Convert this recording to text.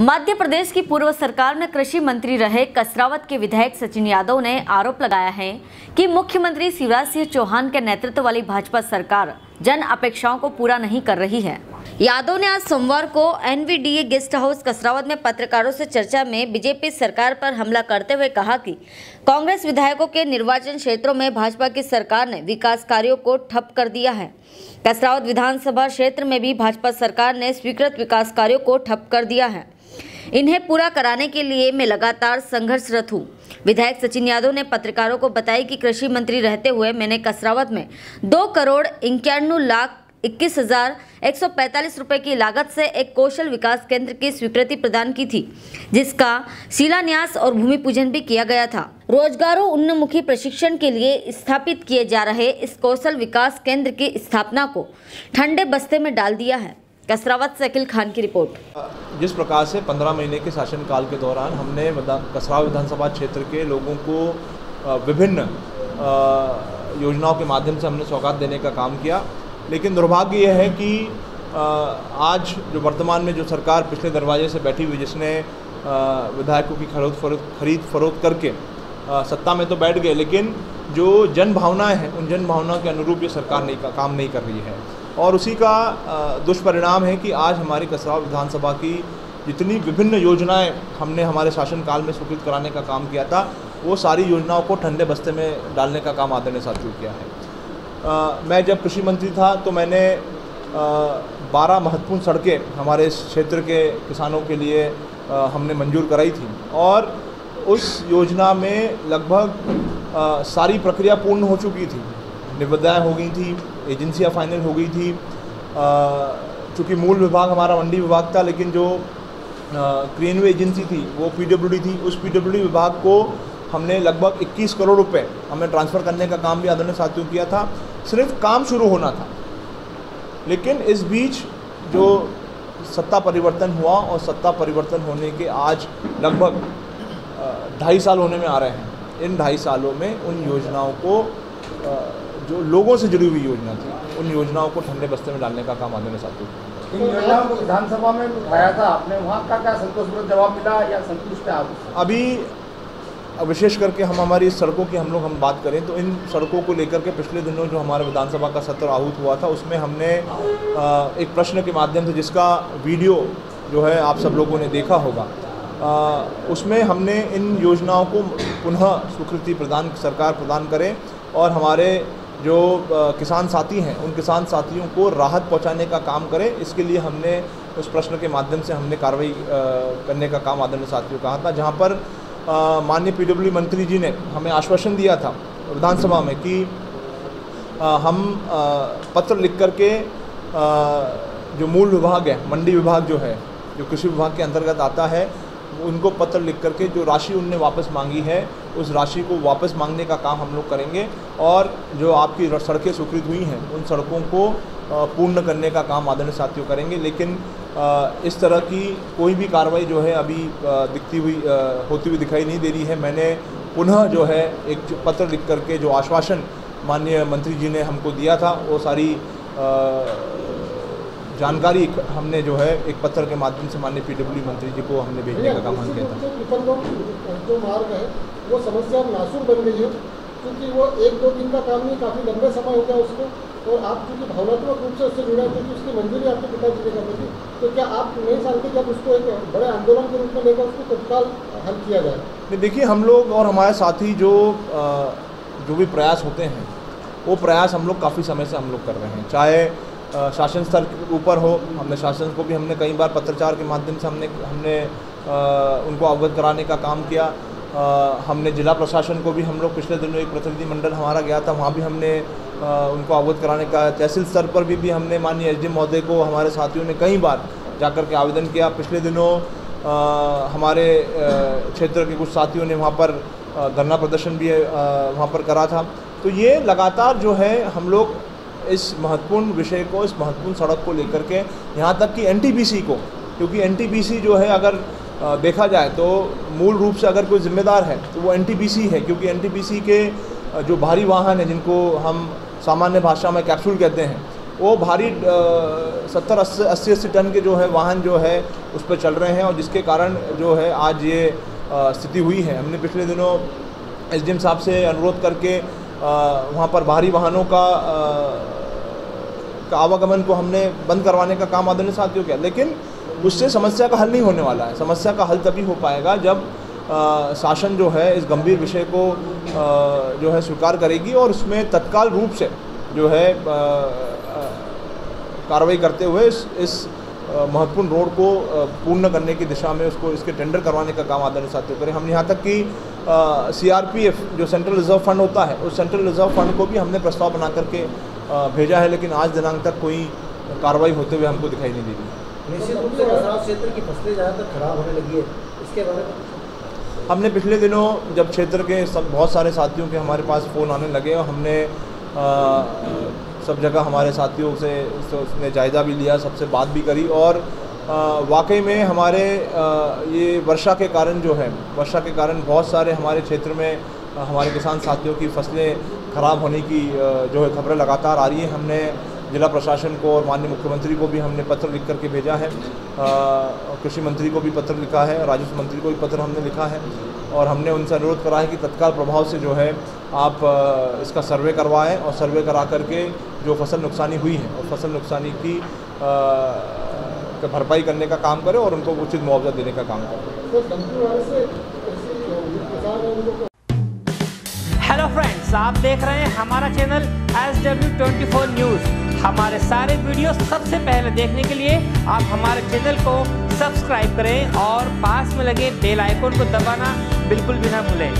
मध्य प्रदेश की पूर्व सरकार में कृषि मंत्री रहे कसरावत के विधायक सचिन यादव ने आरोप लगाया है कि मुख्यमंत्री शिवराज सिंह चौहान के नेतृत्व वाली भाजपा सरकार जन अपेक्षाओं को पूरा नहीं कर रही है। यादव ने आज सोमवार को एनवीडीए गेस्ट हाउस कसरावत में पत्रकारों से चर्चा में बीजेपी सरकार पर हमला करते हुए कहा कि कांग्रेस विधायकों के निर्वाचन क्षेत्रों में भाजपा की सरकार ने विकास कार्यों को ठप कर दिया है। कसरावत विधानसभा क्षेत्र में भी भाजपा सरकार ने स्वीकृत विकास कार्यों को ठप कर दिया है। इन्हें पूरा कराने के लिए मैं लगातार संघर्षरत हूँ। विधायक सचिन यादव ने पत्रकारों को बताया कि कृषि मंत्री रहते हुए मैंने कसरावत में दो करोड़ इक्यानवे लाख इक्कीस हज़ार एक सौ पैंतालीस रुपए की लागत से एक कौशल विकास केंद्र की स्वीकृति प्रदान की थी, जिसका शिलान्यास और भूमि पूजन भी किया गया था। रोजगारों उन्मुखी प्रशिक्षण के लिए स्थापित किए जा रहे इस कौशल विकास केंद्र की स्थापना को ठंडे बस्ते में डाल दिया है। कसरावत से खान की रिपोर्ट। जिस प्रकार से 15 महीने के शासनकाल के दौरान हमने कसराव विधानसभा क्षेत्र के लोगों को विभिन्न योजनाओं के माध्यम से हमने सौगात देने का काम किया। लेकिन दुर्भाग्य यह है कि आज जो वर्तमान में जो सरकार पिछले दरवाजे से बैठी हुई जिसने विधायकों की खरीद फरोख्त खरीद फरोख करके सत्ता में तो बैठ गए, लेकिन जो जन भावनाएँ हैं, उन जन भावनाओं के अनुरूप ये सरकार नहीं का, काम नहीं कर रही है। और उसी का दुष्परिणाम है कि आज हमारी कसराव विधानसभा की जितनी विभिन्न योजनाएँ हमने हमारे शासनकाल में स्वीकृत कराने का काम किया था वो सारी योजनाओं को ठंडे बस्ते में डालने का काम आदरणीय साथियों किया है। अ, मैं जब कृषि मंत्री था तो मैंने बारह महत्वपूर्ण सड़कें हमारे क्षेत्र के किसानों के लिए अ, हमने मंजूर कराई थी और उस योजना में लगभग अ, सारी प्रक्रिया पूर्ण हो चुकी थी। निविदाएँ हो गई थी, एजेंसियाँ फाइनल हो गई थी। चूँकि मूल विभाग हमारा मंडी विभाग था, लेकिन जो क्रियनवे एजेंसी थी, वो पीडब्ल्यूडी थी। उस पीडब्ल्यूडी विभाग को हमने लगभग 21 करोड़ रुपए हमें ट्रांसफ़र करने का काम भी आदरणीय साथियों किया था। सिर्फ़ काम शुरू होना था। लेकिन इस बीच जो सत्ता परिवर्तन हुआ और सत्ता परिवर्तन होने के आज लगभग ढाई साल होने में आ रहे हैं। इन ढाई सालों में उन योजनाओं को जो लोगों से जुड़ी हुई योजना थी उन योजनाओं को ठंडे बस्ते में डालने का काम आदरणीय साथियों ने इन योजनाओं को विधानसभा में उठाया था आपने वहाँ का क्या संतोषजनक जवाब मिला या संतुष्ट है आप अभी विशेष करके हम हमारी सड़कों की हम लोग हम बात करें तो इन सड़कों को लेकर के पिछले दिनों जो हमारा विधानसभा का सत्र आहूत हुआ था उसमें हमने एक प्रश्न के माध्यम से जिसका वीडियो जो है आप सब लोगों ने देखा होगा उसमें हमने इन योजनाओं को पुनः स्वीकृति प्रदान सरकार प्रदान करें और हमारे जो किसान साथी हैं उन किसान साथियों को राहत पहुँचाने का काम करें। इसके लिए हमने उस प्रश्न के माध्यम से हमने कार्रवाई करने का काम आदरणीय साथियों कहा था जहाँ पर माननीय पीडब्ल्यू मंत्री जी ने हमें आश्वासन दिया था विधानसभा में कि अ, हम अ, पत्र लिख करके जो मूल विभाग है मंडी विभाग जो है जो कृषि विभाग के अंतर्गत आता है उनको पत्र लिख करके जो राशि उनने वापस मांगी है, उस राशि को वापस मांगने का काम हम लोग करेंगे और जो आपकी सड़कें स्वीकृत हुई हैं, उन सड़कों को पूर्ण करने का काम आदरणीय साथियों करेंगे। लेकिन इस तरह की कोई भी कार्रवाई जो है अभी दिखती हुई होती हुई दिखाई नहीं दे रही है। मैंने पुनः जो है एक पत्र लिख करके जो आश्वासन माननीय मंत्री जी ने हमको दिया था, वो सारी जानकारी हमने जो है एक पत्र के माध्यम से माननीय पीडब्ल्यू मंत्री जी को हमने भेजने का काम हम किया था। जो मार्ग है वो समस्या नासूर बन गई है क्योंकि वो एक दो दिन का काम नहीं काफ़ी लंबे समय हो गया उसको और आप क्योंकि भावनात्मक रूप से उससे जुड़े थे कि उसकी मंजूरी आपके पिताजी ने थी तो क्या आप नहीं चाहते कि अब उसको एक बड़े आंदोलन के रूप में लेकर उसको तत्काल हल किया जाए? नहीं देखिए हम लोग और हमारे साथी जो जो भी प्रयास होते हैं वो प्रयास हम लोग काफ़ी समय से हम लोग कर रहे हैं चाहे शासन स्तर के ऊपर हो। हमने शासन को भी हमने कई बार पत्रचार के माध्यम से हमने हमने अ, उनको अवगत कराने का काम किया। अ, हमने जिला प्रशासन को भी हम लोग पिछले दिनों एक प्रतिनिधिमंडल हमारा गया था वहाँ भी हमने अ, उनको अवगत कराने का तहसील स्तर पर भी, भी हमने माननीय एस महोदय को हमारे साथियों ने कई बार जाकर के आवेदन किया। पिछले दिनों अ, हमारे क्षेत्र के कुछ साथियों ने वहाँ पर धरना प्रदर्शन भी वहाँ पर करा था। तो ये लगातार जो है हम लोग इस महत्वपूर्ण विषय को, इस महत्वपूर्ण सड़क को लेकर के यहाँ तक कि एन को, क्योंकि एन जो है अगर देखा जाए तो मूल रूप से अगर कोई जिम्मेदार है तो वो एन है, क्योंकि एन के जो भारी वाहन हैं, जिनको हम सामान्य भाषा में कैप्सूल कहते हैं, वो भारी सत्तर अस्सी अस्सी अस्सी टन के जो है वाहन जो है, उस पर चल रहे हैं और जिसके कारण जो है आज ये स्थिति हुई है। हमने पिछले दिनों एसडीएम साहब से अनुरोध करके वहाँ पर भारी वाहनों का आवागमन को हमने बंद करवाने का काम आदरणीय साथियों किया। लेकिन उससे समस्या का हल नहीं होने वाला है। समस्या का हल तभी हो पाएगा जब अ, शासन जो है इस गंभीर विषय को अ, जो है स्वीकार करेगी और उसमें तत्काल रूप से जो है कार्रवाई करते हुए इस इस महत्वपूर्ण रोड को पूर्ण करने की दिशा में उसको इसके टेंडर करवाने का काम आदरणीय साथियों करें। हम यहाँ तक कि सीआरपीएफ जो सेंट्रल रिज़र्व फंड होता है उस सेंट्रल रिज़र्व फंड को भी हमने प्रस्ताव बना करके भेजा है लेकिन आज दिनांक तक कोई कार्रवाई होते हुए हमको दिखाई नहीं दी गई निश्चित रूप से क्षेत्र की फ़सलें ज़्यादातर खराब होने लगी है। इसके बारे में हमने पिछले दिनों जब क्षेत्र के सब बहुत सारे साथियों के हमारे पास फ़ोन आने लगे और हमने अ, सब जगह हमारे साथियों से उसने जायज़ा भी लिया सबसे बात भी करी और वाकई में हमारे ये वर्षा के कारण जो है, वर्षा के कारण बहुत सारे हमारे क्षेत्र में हमारे किसान साथियों की फ़सलें ख़राब होने की जो है खबरें लगातार आ रही हैं। हमने जिला प्रशासन को और माननीय मुख्यमंत्री को भी हमने पत्र लिख करके भेजा है। कृषि मंत्री को भी पत्र लिखा है, राजस्व मंत्री को भी पत्र हमने लिखा है और हमने उनसे अनुरोध करा है कि तत्काल प्रभाव से जो है आप इसका सर्वे करवाएँ और सर्वे करा करके जो फ़सल नुकसानी हुई है, और फ़सल नुकसानी का भरपाई करने का काम करें और उनको उचित मुआवजा देने का काम करें। हेलो फ्रेंड्स आप देख रहे हैं हमारा channel S W twenty four news हमारे सारे वीडियो सबसे पहले देखने के लिए आप हमारे चैनल को सब्सक्राइब करें और पास में लगे बेल आइकन को दबाना बिल्कुल भी ना भूलें।